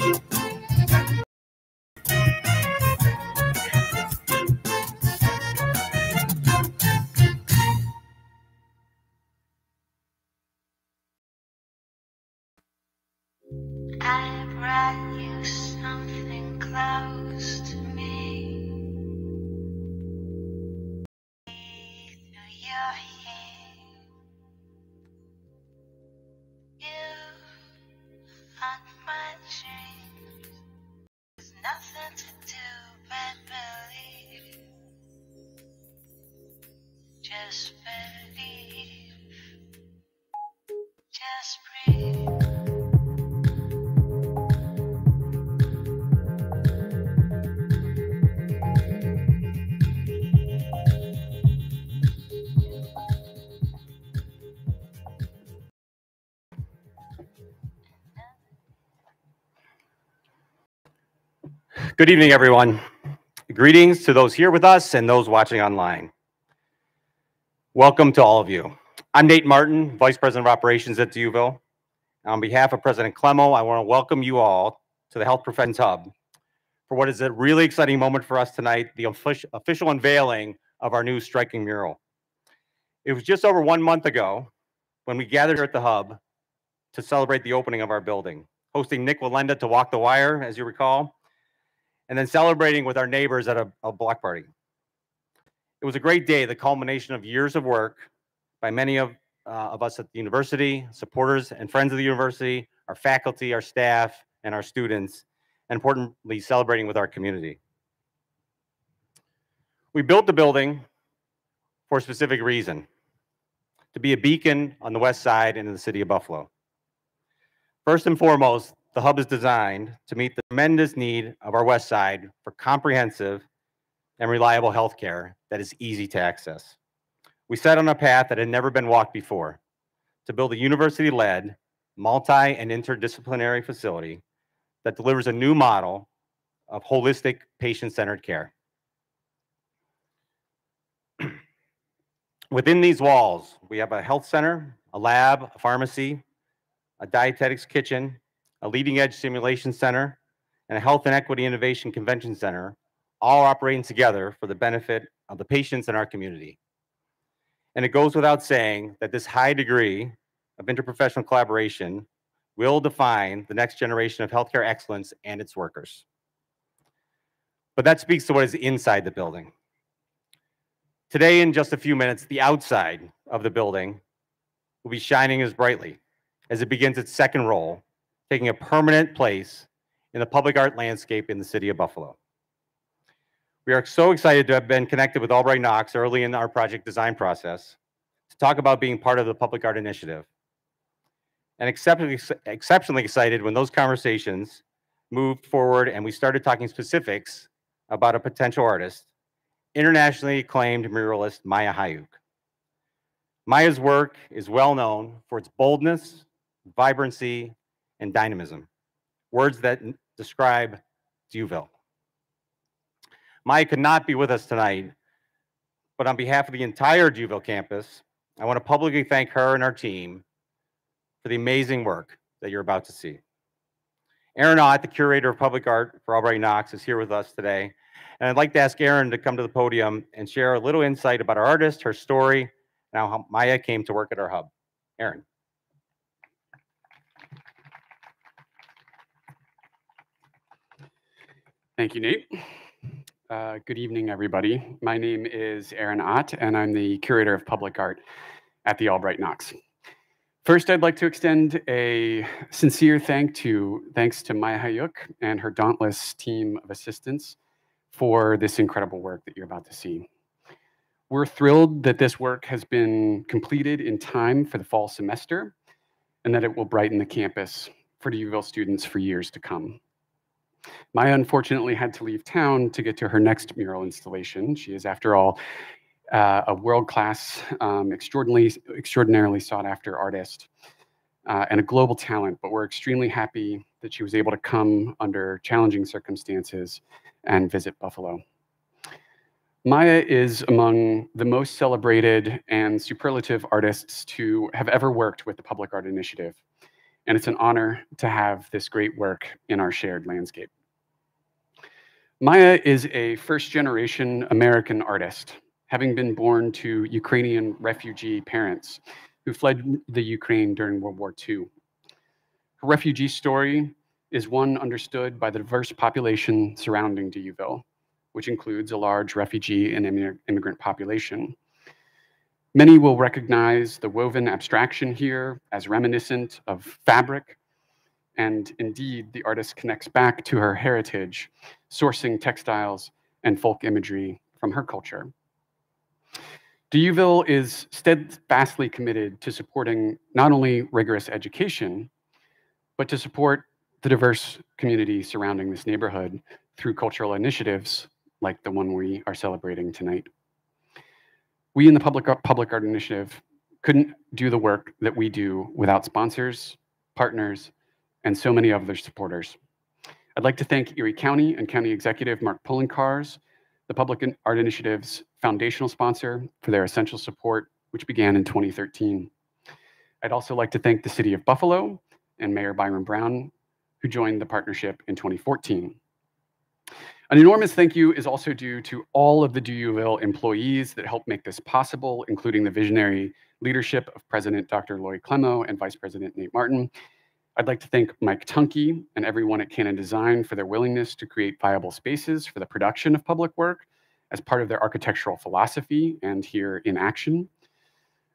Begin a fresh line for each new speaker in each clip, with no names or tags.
Música
Good evening, everyone. Greetings to those here with us and those watching online. Welcome to all of you. I'm Nate Martin, Vice President of Operations at D'Youville. On behalf of President Clemo, I want to welcome you all to the Health Professions Hub for what is a really exciting moment for us tonight, the official unveiling of our new striking mural. It was just over one month ago when we gathered here at the Hub to celebrate the opening of our building, hosting Nik Wallenda to walk the wire, as you recall, and then celebrating with our neighbors at a, a block party. It was a great day, the culmination of years of work by many of, uh, of us at the university, supporters and friends of the university, our faculty, our staff, and our students, and importantly, celebrating with our community. We built the building for a specific reason, to be a beacon on the west side and in the city of Buffalo. First and foremost, the hub is designed to meet the tremendous need of our west side for comprehensive and reliable healthcare that is easy to access. We set on a path that had never been walked before to build a university-led, multi and interdisciplinary facility that delivers a new model of holistic patient-centered care. Within these walls, we have a health center, a lab, a pharmacy, a dietetics kitchen, a leading edge simulation center, and a health and equity innovation convention center, all operating together for the benefit of the patients in our community. And it goes without saying that this high degree of interprofessional collaboration will define the next generation of healthcare excellence and its workers. But that speaks to what is inside the building. Today, in just a few minutes, the outside of the building will be shining as brightly as it begins its second role taking a permanent place in the public art landscape in the city of Buffalo. We are so excited to have been connected with Albright Knox early in our project design process to talk about being part of the Public Art Initiative. And exceptionally, exceptionally excited when those conversations moved forward and we started talking specifics about a potential artist, internationally acclaimed muralist Maya Hayuk. Maya's work is well known for its boldness, vibrancy, and dynamism, words that describe D'Youville. Maya could not be with us tonight, but on behalf of the entire D'Youville campus, I want to publicly thank her and our team for the amazing work that you're about to see. Aaron Ott, the curator of public art for Albright Knox, is here with us today. And I'd like to ask Aaron to come to the podium and share a little insight about our artist, her story, and how Maya came to work at our hub. Aaron.
Thank you, Nate. Uh, good evening, everybody. My name is Aaron Ott, and I'm the curator of public art at the Albright Knox. First, I'd like to extend a sincere thank to thanks to Maya Hayuk and her dauntless team of assistants for this incredible work that you're about to see. We're thrilled that this work has been completed in time for the fall semester and that it will brighten the campus for UVille students for years to come. Maya unfortunately had to leave town to get to her next mural installation. She is, after all, uh, a world-class, um, extraordinarily, extraordinarily sought-after artist uh, and a global talent, but we're extremely happy that she was able to come under challenging circumstances and visit Buffalo. Maya is among the most celebrated and superlative artists to have ever worked with the Public Art Initiative, and it's an honor to have this great work in our shared landscape. Maya is a first generation American artist, having been born to Ukrainian refugee parents who fled the Ukraine during World War II. Her refugee story is one understood by the diverse population surrounding D'Youville, which includes a large refugee and immigrant population. Many will recognize the woven abstraction here as reminiscent of fabric, and indeed, the artist connects back to her heritage, sourcing textiles and folk imagery from her culture. D'Youville is steadfastly committed to supporting not only rigorous education, but to support the diverse community surrounding this neighborhood through cultural initiatives like the one we are celebrating tonight. We in the Public Public Art Initiative couldn't do the work that we do without sponsors, partners, and so many other supporters. I'd like to thank Erie County and County Executive Mark Poloncarz, the Public Art Initiative's foundational sponsor, for their essential support, which began in 2013. I'd also like to thank the City of Buffalo and Mayor Byron Brown, who joined the partnership in 2014. An enormous thank you is also due to all of the D'Youville employees that helped make this possible, including the visionary leadership of President Dr. Lorrie Clemo and Vice President Nate Martin. I'd like to thank Mike Tunke and everyone at Cannon Design for their willingness to create viable spaces for the production of public work as part of their architectural philosophy and here in action.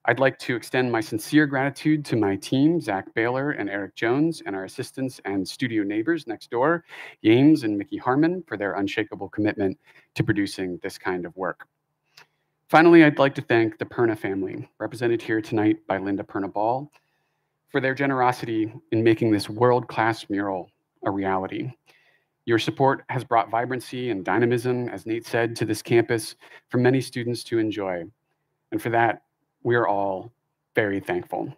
I'd like to extend my sincere gratitude to my team, Zach Baylor and Eric Jones, and our assistants and studio neighbors next door, James and Mickey Harmon, for their unshakable commitment to producing this kind of work. Finally, I'd like to thank the Perna family, represented here tonight by Linda Perna Ball, for their generosity in making this world-class mural a reality. Your support has brought vibrancy and dynamism, as Nate said, to this campus for many students to enjoy. And for that, we are all very thankful.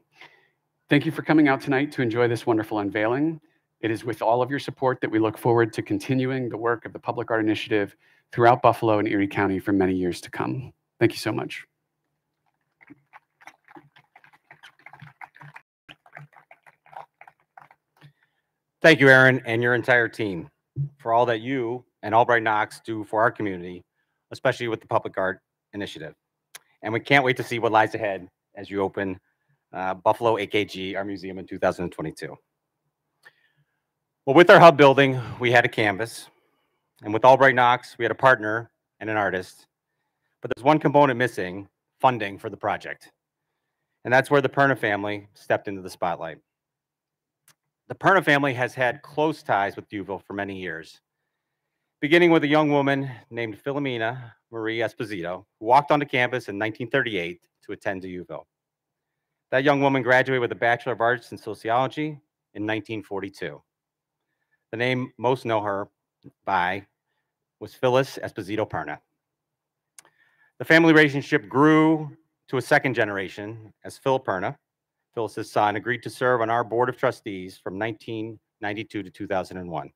Thank you for coming out tonight to enjoy this wonderful unveiling. It is with all of your support that we look forward to continuing the work of the Public Art Initiative throughout Buffalo and Erie County for many years to come. Thank you so much.
Thank you, Aaron, and your entire team for all that you and Albright Knox do for our community, especially with the Public Art Initiative. And we can't wait to see what lies ahead as you open uh, Buffalo AKG, our museum in 2022. Well, with our hub building, we had a canvas. And with Albright Knox, we had a partner and an artist. But there's one component missing, funding for the project. And that's where the Perna family stepped into the spotlight. The Perna family has had close ties with D'Youville for many years, beginning with a young woman named Philomena Marie Esposito, who walked onto campus in 1938 to attend D'Youville. That young woman graduated with a Bachelor of Arts in Sociology in 1942. The name most know her by was Phyllis Esposito Perna. The family relationship grew to a second generation as Phil Perna, Phyllis's son, agreed to serve on our board of trustees from 1992 to 2001.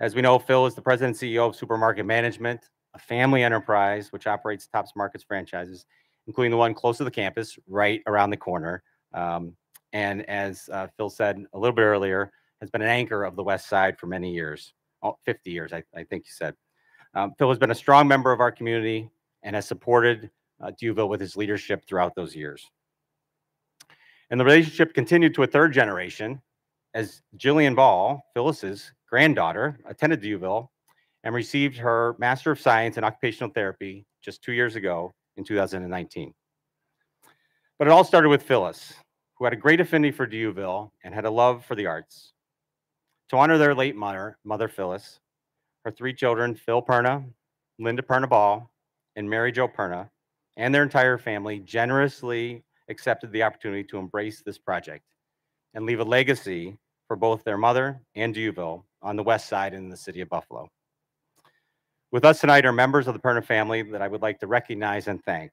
As we know, Phil is the president and CEO of Supermarket Management, a family enterprise which operates Tops Markets franchises, including the one close to the campus, right around the corner. Um, and as uh, Phil said a little bit earlier, has been an anchor of the West Side for many years, oh, 50 years, I, I think you said. Um, Phil has been a strong member of our community and has supported uh, D'Youville with his leadership throughout those years. And the relationship continued to a third generation as Jillian Ball, Phyllis's granddaughter, attended D'Youville and received her Master of Science in Occupational Therapy just two years ago in 2019. But it all started with Phyllis, who had a great affinity for D'Youville and had a love for the arts. To honor their late mother, Mother Phyllis, her three children, Phil Perna, Linda Perna Ball, and Mary Jo Perna, and their entire family generously accepted the opportunity to embrace this project and leave a legacy for both their mother and D'Youville on the west side in the city of Buffalo. With us tonight are members of the Perna family that I would like to recognize and thank.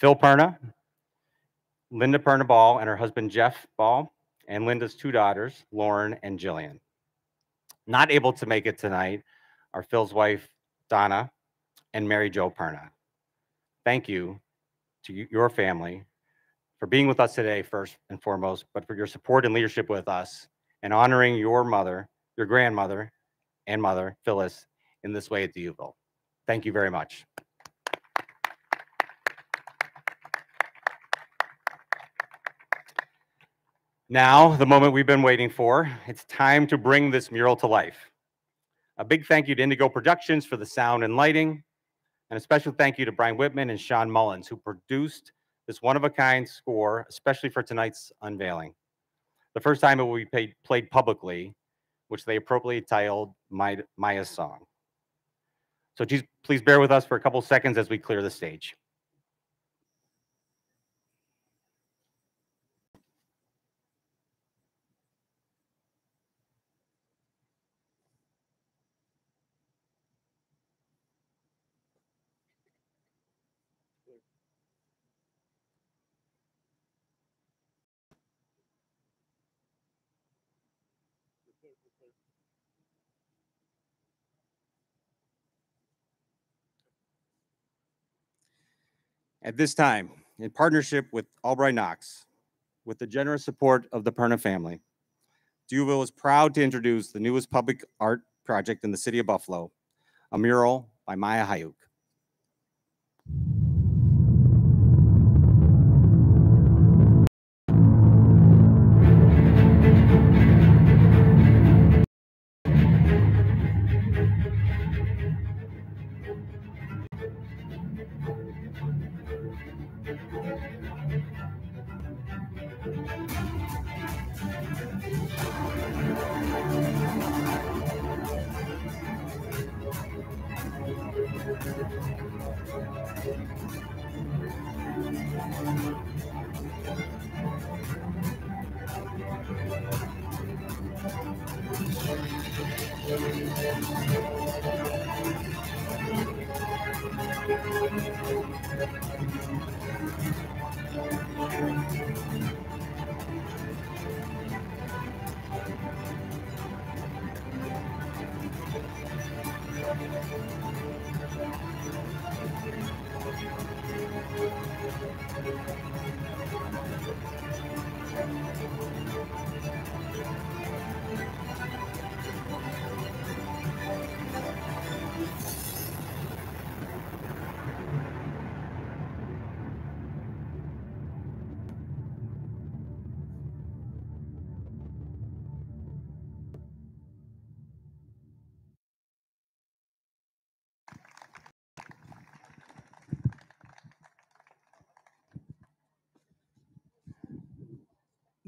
Phil Perna, Linda Perna Ball and her husband Jeff Ball, and Linda's two daughters, Lauren and Jillian. Not able to make it tonight are Phil's wife, Donna, and Mary Jo Perna. Thank you to your family for being with us today, first and foremost, but for your support and leadership with us and honoring your mother, your grandmother, and mother, Phyllis, in this way at the D'Youville. Thank you very much. Now, the moment we've been waiting for, it's time to bring this mural to life. A big thank you to Indigo Productions for the sound and lighting, and a special thank you to Brian Whitman and Sean Mullins, who produced this one-of-a-kind score, especially for tonight's unveiling. The first time it will be paid, played publicly, which they appropriately titled My, Maya's Song. So please, bear with us for a couple seconds as we clear the stage. At this time, in partnership with Albright Knox, with the generous support of the Perna family, D'Youville is proud to introduce the newest public art project in the city of Buffalo, a mural by Maya Hayuk.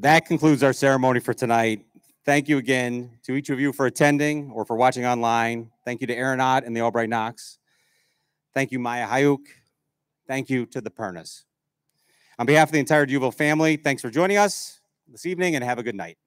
That concludes our ceremony for tonight. Thank you again to each of you for attending or for watching online. Thank you to Aaron Ott and the Albright Knox. Thank you, Maya Hayuk. Thank you to the Pernas. On behalf of the entire D'Youville family, thanks for joining us this evening and have a good night.